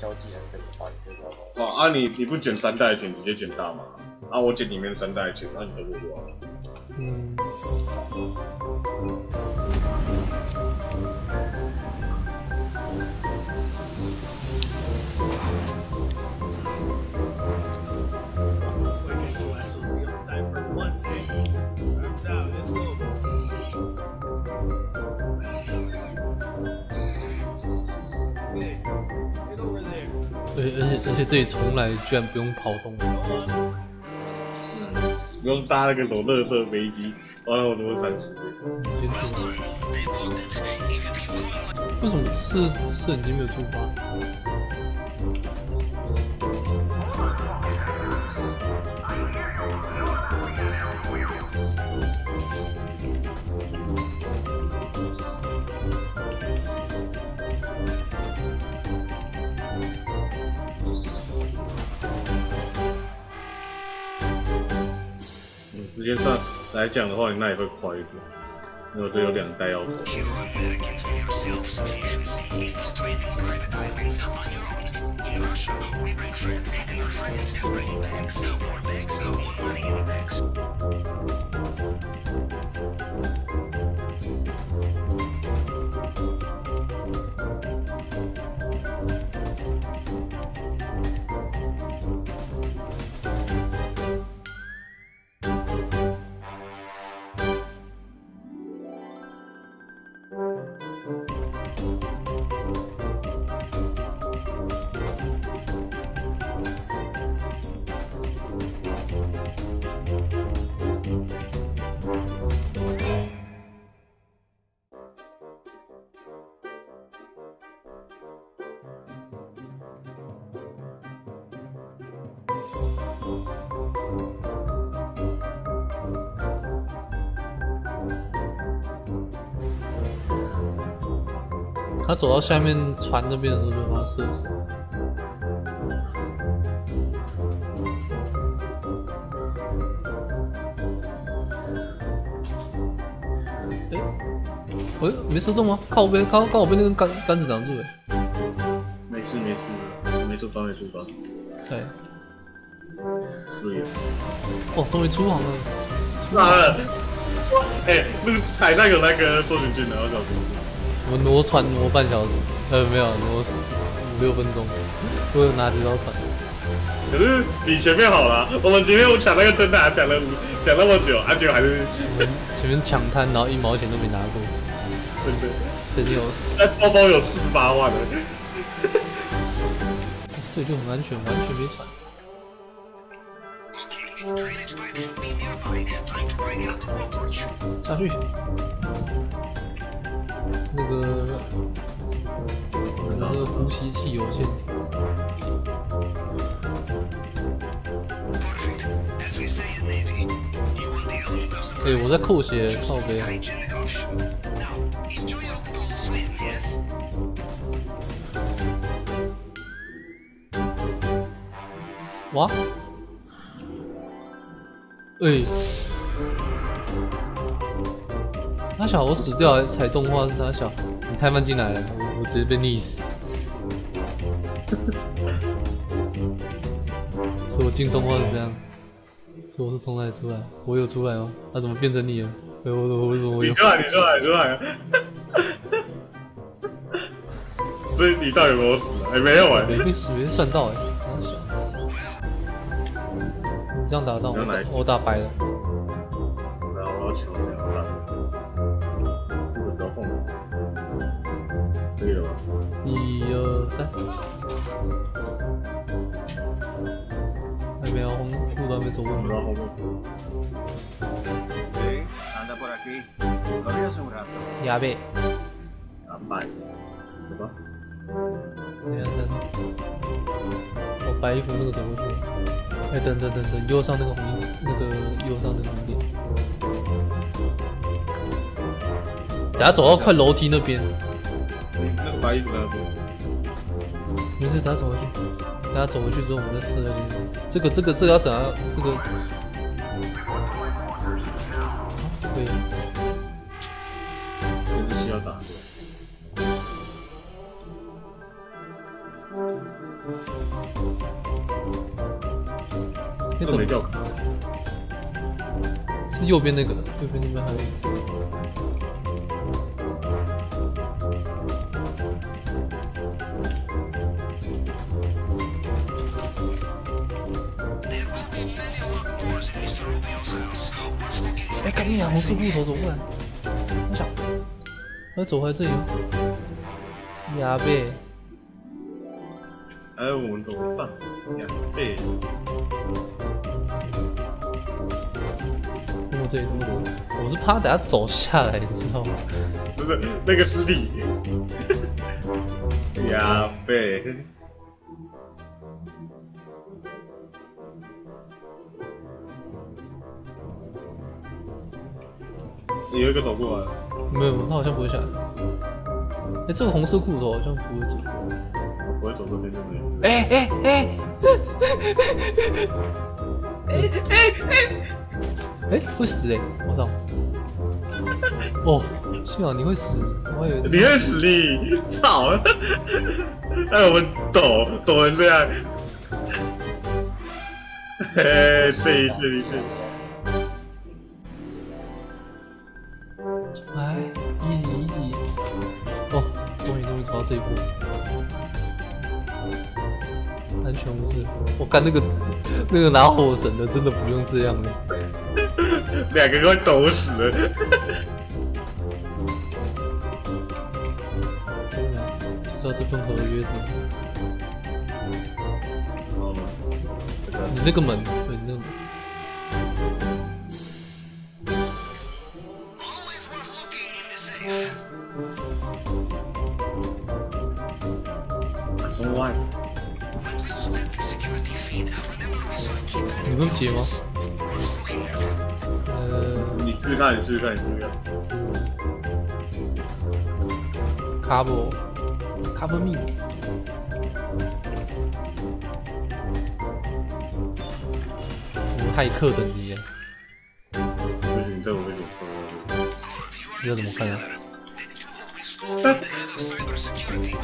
消技能可以把你身上哦啊你你不捡三代钱，你就捡大嘛，啊我捡里面三代钱，那你得过多少？嗯，而且而且而且这里从来居然不用跑动，Go on. 不用搭那个什么乐色飞机，完了我都会三十。先出。为什么是是已经没有触发？时间上来讲的话，你那也会快一点，因为我这有两代要走。他走到下面船那边的时候，就把他射死。哎、喂，没射中吗？靠我被靠靠我被那根杆杆子挡住了！没事没事，没出发没出发，对，哦，终于出航了。出来了！哎、那个海上有那个坐军舰的，要小心。我挪船挪半小时，呃，没有挪五六分钟，为了拿几艘船。可是比前面好了，我们前面我抢那个灯塔抢了五抢那么久，啊结果还是前面抢滩，然后一毛钱都没拿过，真的，真的有，那包包有四十八万的。这就很安全，完全没船。下去。那个那个呼吸器有限。哎、我在扣血，靠背。哇！哎、他小我死掉还踩动画是他小，你太慢进来了，我我直接被溺死。所以我进动画是这样，所以我是从哪里出来？我有出来吗？他、怎么变成你了？哎、我我为什么我有？你出来，你出来，你出来。所以你到底有没有死？哎、没有哎、没被没算到哎、你这样打到我我打白了，然后我要抢两个蛋，不准到后面，可以了吧？一二三，还没有红路都还没走过不能。到后面。Hey, anda por aquí. Todavía hace un rato. 压背，打败，等等等等，右上那个红，那个右上那个红点。等下走到快楼梯那边，那个白衣服那边，没事，等下走回去。等下走回去之后，我们再试那边。这个这个这个要怎样？这个，可以。那是需要打的。那个这没掉卡，是右边那个，右边那边还有一只。哎，赶紧啊！红色裤头走过来，我想，要走回来这里。呀呗，哎，我们楼上两倍，我这里，跟我。是怕等下走下来，你知道吗？不是那个是你，呀贝，有一个走过来，没有，他好像不会下来。哎，这个红色裤头好像不会走。我不会走这边，对不对？哎哎哎！哎，会死哎！我操！哦，幸好你会死，我还以为你会死你，操！哎，我们抖抖成这样，嘿，这一次一次，安全不是。我干那个那个拿火神的，真的不用这样的。两个快抖死了，知道这份合约的。哦，这个你那个门，对，你那个门。你不用接吗？呃，你试试看，你试试看，你试试看。卡布卡布密，我骇客等级耶，不行，这我不行。这怎么看啊？Cybersecurity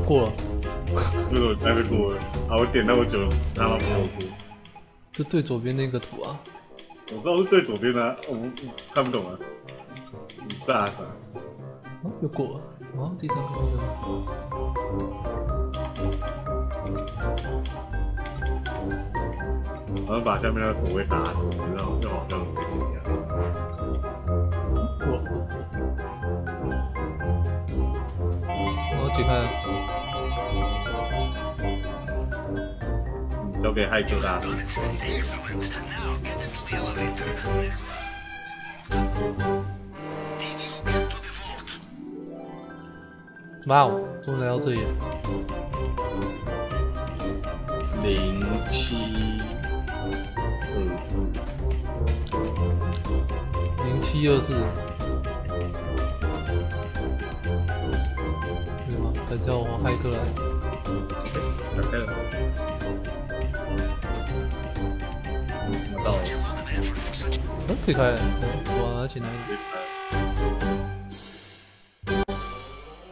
过了，为什么还没过？啊，我点那么久，他妈没有过。就对左边那个图啊。我知道是对左边的、啊，我我看不懂啊。你炸啥？哦，又过了。哦，第三个那个。然后把下面那个守卫打死，然后就好像很危去看。交给海哥了。哇哦，终于来到这里了。零七二四，零七二四。才叫我骇客来。打开了。嗯，可以开了。对哇，而且哪里？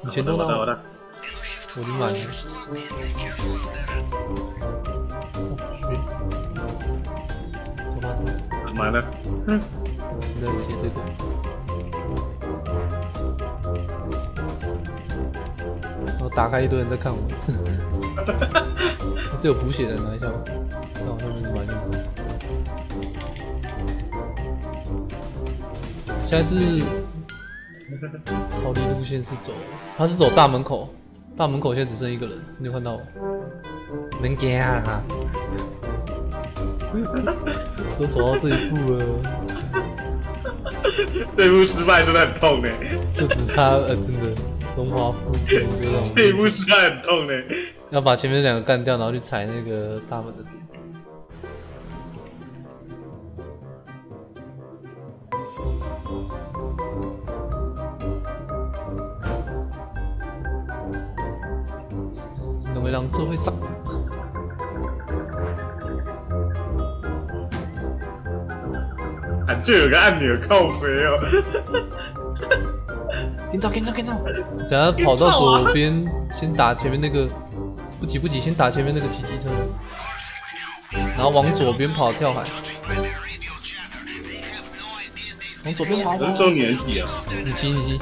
以前都到了，我到我到，我已经满了。slot. Be careful out there. 走吧走吧，干嘛呢？你在接这个。后打开一堆人在看我，这有补血的拿一下吧？那好像是蛮用的。现在是逃离路线是走，他是走大门口，大门口现在只剩一个人，你有看到我？能给啊！都走到这一步了，这一步失败真的很痛呢，就只差呃真的荣华富贵就让我这一步实在很痛嘞。要把前面两个干掉，然后去踩那个大门的点。两个人做会上，啊，就有个按钮靠背哦。跟着跟着跟着，等下跑到左边，先打前面那个，不急不急，先打前面那个骑机车，然后往左边跑跳海，往左边跑。人中年纪啊，你骑你骑，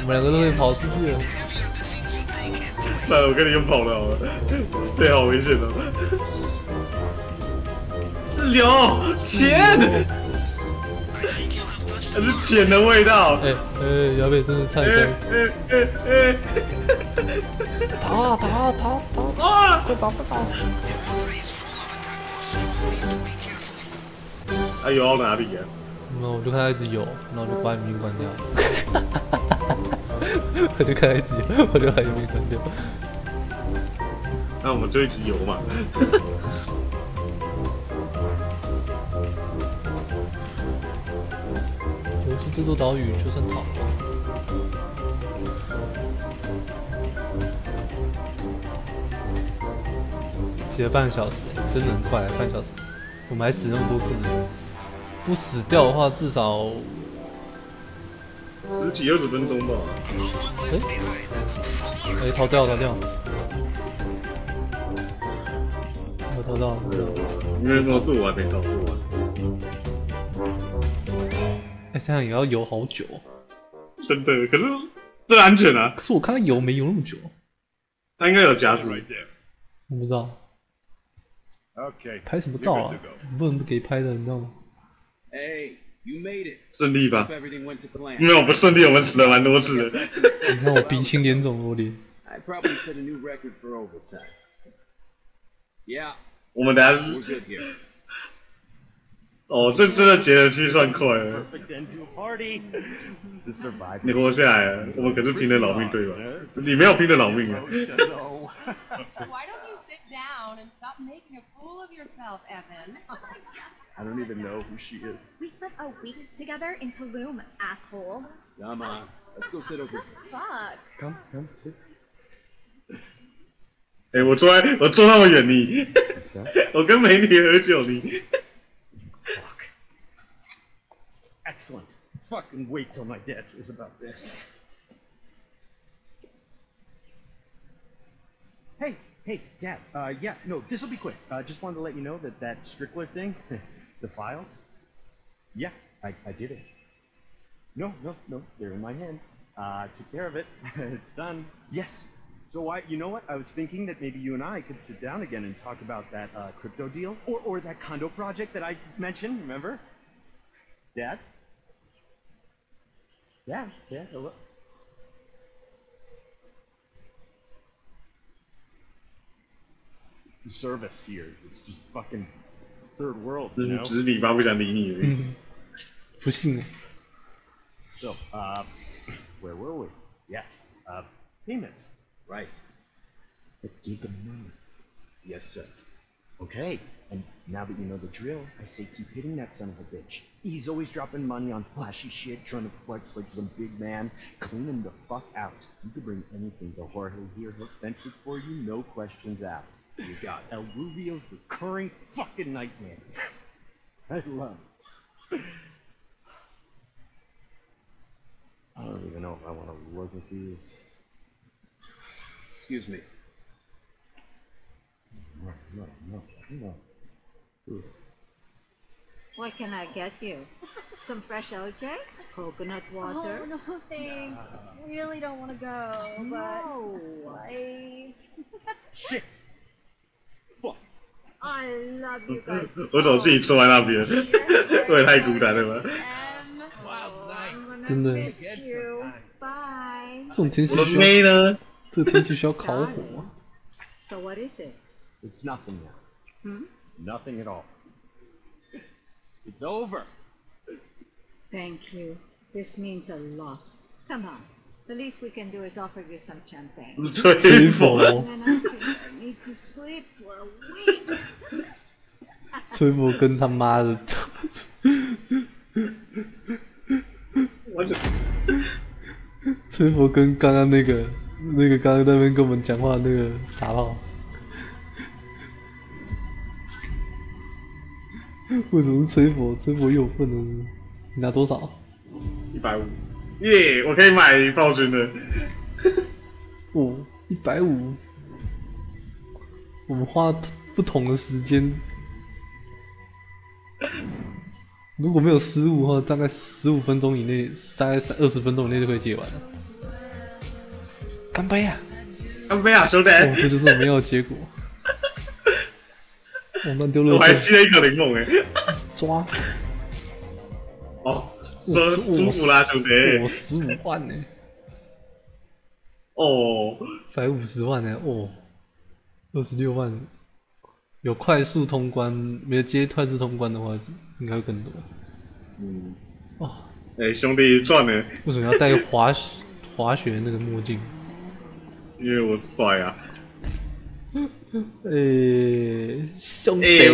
我们两个都可以跑出去。了。那我跟你用跑了，对，好危险的。流钱，它是碱的味道。哎哎，姚贝真的太哎香，哎哎逃啊逃啊逃逃，哎啊！快跑快跑！哎游到哪里啊？然后我就看他一直游，然后我就把影片关掉。我就看他一直游，我就把影片关掉。那我们就一直游嘛。这座岛屿就算逃了。骑了半个小时，真的很快，半小时。我们还死那么多次呢，不死掉的话，至少十几二十分钟吧。哎、逃掉逃掉，我逃到，逃到因为那是我还没到这样也要游好久。真的，可是不安全啊。可是我看他游没游那么久。他应该有加速一点。我不知道。OK。拍什么照啊？不能不给拍的，你知道吗？哎、hey,。You made it. 胜利吧？没有不顺利，我们死了蛮多次的。你看我鼻青脸肿，我脸。我们等下哦，这真的结的其实算快了。The. 你活下来了，我们可是拼了老命对吧？你没有拼了老命啊！Why don't you sit down and stop making a fool of yourself, Evan? I don't even know who she is. We spent a week together in Tulum, asshole. Come on, let's go sit over here. Fuck. Come, come, sit. 哎、我坐在我坐那么远你?我跟美女喝酒你，Excellent. Fucking wait till my dad hears about this. Hey, hey, Dad. Uh, yeah, no, this will be quick. Uh, just wanted to let you know that that Strickler thing, the files. Yeah, I, I did it. No, no, no, they're in my hand. Uh, took care of it. it's done. Yes. So I, you know what? I was thinking that maybe you and I could sit down again and talk about that uh, crypto deal or, or that condo project that I mentioned. Remember? Dad? Dad? Dad? Hello? The service here. It's just fucking third world, 只 you 是 know? 只是你妈不想理你而已。嗯，不信啊。 So, uh, where were we? Yes, uh, payment. Right. The gig of money. Yes, sir. Okay, and now that you know the drill, I say keep hitting that son of a bitch. He's always dropping money on flashy shit, trying to flex like some big man. Clean him the fuck out. You could bring anything to Jorge here. He'll fence it for you, no questions asked. You got. El Rubio's recurring fucking nightmare. I love it. I don't even know if I want to look at these. Excuse me. No, no, no, no. Ooh. What can I get you? Some fresh OJ? Coconut water? Oh, no, thanks. Really don't want to go, but No. I. Shit! Fuck! I love you guys 我怎么自己坐在那边？我也太孤单了吧！ M. I'm gonna 真的 miss you. Bye. 这种天气我的需要，妹呢？这个天气需要烤火。 So what is it? It's nothing now. Nothing at all. It's over. Thank you. This means a lot. Come on. The least we can do is offer you some champagne. 吹吹风佛， And I think I need to sleep for a week. 吹佛跟他妈的，我就吹佛跟刚刚那个那个刚刚在那边跟我们讲话的那个打炮。 为什么是吹佛？吹佛有份的，你拿多少？一百五，耶！我可以买暴君了。哦，一百五。我们花不同的时间，如果没有失误的话，大概十五分钟以内，大概二十分钟以内就可以解完了。干杯啊！干杯啊，兄弟！哦，这就是我们要的结果。我们丢了，我还吸了一口柠檬哎。抓！哦，说舒服啦，兄弟。我十五万呢。哦，百五十万呢？哦。二十六万，有快速通关，没有接快速通关的话，应该会更多。嗯，哦，哎，兄弟赚了！为什么要戴滑雪滑雪那个墨镜？因为我帅啊！哎，兄弟。